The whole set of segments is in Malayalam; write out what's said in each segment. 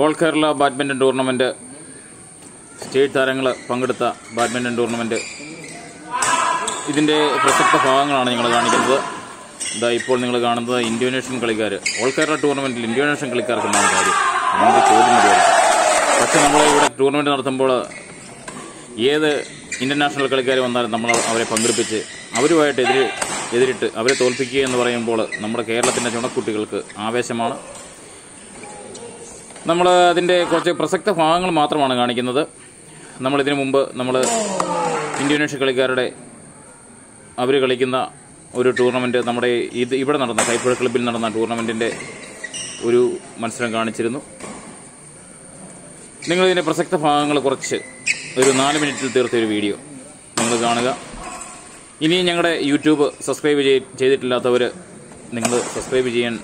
All Kerala badminton tournament state താരങ്ങൾ പങ്കെടുത്ത ബാഡ്മിന്റൺ ടൂർണമെന്റ് ഇതിന്റെ പ്രസക്ത ഭാഗങ്ങളാണ് ഞങ്ങൾ കാണിക്കുന്നത്. ഇതാ ഇപ്പോൾ നിങ്ങൾ കാണുന്നത് ഇൻഡോനേഷ്യൻ കളിക്കാർ ഓൾ കേരള ടൂർണമെന്റിൽ ഇൻഡോനേഷ്യൻ കളിക്കാർക്ക് എന്താണ് കാര്യം? നമുക്ക് ചോദ്യം പക്ഷേ നമ്മൾ ഇവിടെ ടൂർണമെന്റ് നടത്തുമ്പോൾ ഏത് ഇന്റർനാഷണൽ കളിക്കാർ വന്നാലും നമ്മൾ അവരെ പങ്കെടുപ്പിച്ച് അവരുമായിട്ട് എതിര് എതിരിട്ട് അവരെ തോൽപ്പിക്കുക എന്ന് പറയുമ്പോൾ നമ്മുടെ കേരളത്തിന്റെ ചുണക്കുട്ടികൾക്ക് ആവേശമാണ്. നമ്മൾ അതിന്റെ കുറച്ച് പ്രസക്ത ഭാഗങ്ങൾ മാത്രമാണ് കാണിക്കുന്നത്. നമ്മളിതിനു മുമ്പ് നമ്മൾ ഇന്തോനേഷ്യ കളിക്കാരുടെ അവർ കളിക്കുന്ന ഒരു ടൂർണമെന്റ് നമ്മുടെ ഇത് ഇവിടെ നടന്ന കൈപ്പുഴ ക്ലബ്ബിൽ നടന്ന ടൂർണമെന്റിന്റെ ഒരു മത്സരം കാണിച്ചിരുന്നു. നിങ്ങളിതിന്റെ പ്രസക്ത ഭാഗങ്ങൾ കുറച്ച് ഒരു നാല് മിനിറ്റിൽ തീർത്ത ഒരു വീഡിയോ നിങ്ങൾ കാണുക. ഇനിയും ഞങ്ങളുടെ യൂട്യൂബ് സബ്സ്ക്രൈബ് ചെയ്തിട്ടില്ലാത്തവർ നിങ്ങൾ സബ്സ്ക്രൈബ് ചെയ്യാൻ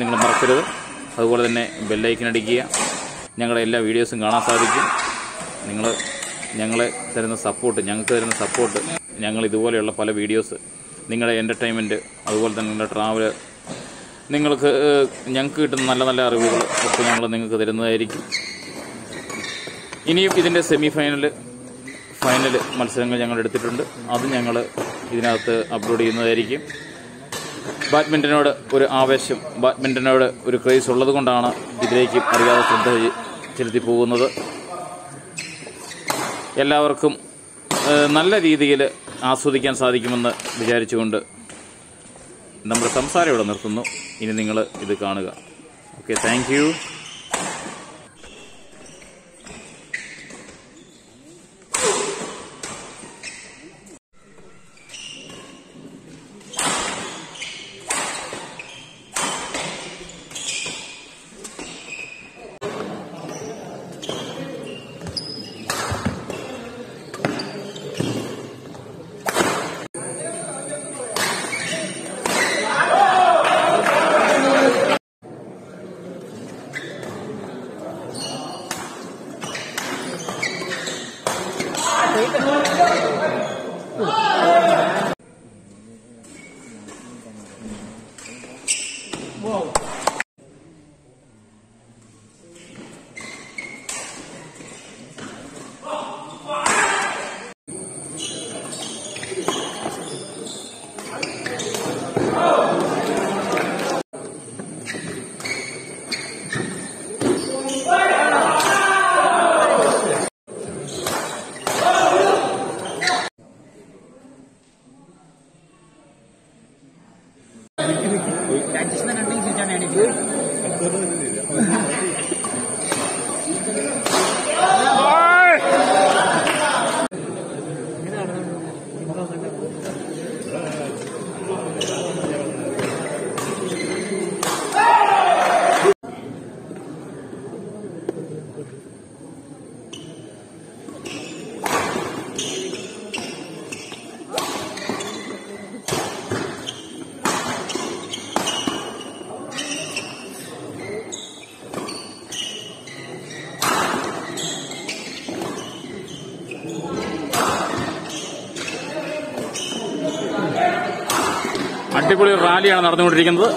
നിങ്ങൾ മറക്കരുത്. അതുപോലെ തന്നെ ബെല്ലൈക്കൻ അടിക്കുക. ഞങ്ങളുടെ എല്ലാ വീഡിയോസും കാണാൻ സാധിക്കും. നിങ്ങൾ ഞങ്ങളെ തരുന്ന സപ്പോർട്ട് ഞങ്ങൾക്ക് തരുന്ന സപ്പോർട്ട് ഞങ്ങൾ ഇതുപോലെയുള്ള പല വീഡിയോസ് നിങ്ങളുടെ എന്റർടൈൻമെന്റ് അതുപോലെ തന്നെ നിങ്ങളുടെ ട്രാവൽ നിങ്ങൾക്ക് ഞങ്ങൾക്ക് കിട്ടുന്ന നല്ല നല്ല അറിവുകൾ ഒക്കെ ഞങ്ങൾ നിങ്ങൾക്ക് തരുന്നതായിരിക്കും. ഇനിയും ഇതിന്റെ സെമി ഫൈനൽ ഫൈനൽ മത്സരങ്ങൾ ഞങ്ങൾ എടുത്തിട്ടുണ്ട്. അത് ഞങ്ങൾ ഇതിനകത്ത് അപ്ലോഡ് ചെയ്യുന്നതായിരിക്കും. ബാഡ്മിന്റനോട് ഒരു ആവേശം ബാഡ്മിന്റനോട് ഒരു ക്രേസ് ഉള്ളത് കൊണ്ടാണ് ഇതിലേക്ക് അറിയാതെ ശ്രദ്ധ ചെലുത്തി പോകുന്നത്. എല്ലാവർക്കും നല്ല രീതിയിൽ ആസ്വദിക്കാൻ സാധിക്കുമെന്ന് വിചാരിച്ചുകൊണ്ട് നമ്മുടെ സംസാരം ഇവിടെ നിർത്തുന്നു. ഇനി നിങ്ങൾ ഇത് കാണുക. Okay thank Whoa. എനിക്ക് അടിപൊളി റാലിയാണ് നടന്നുകൊണ്ടിരിക്കുന്നത്.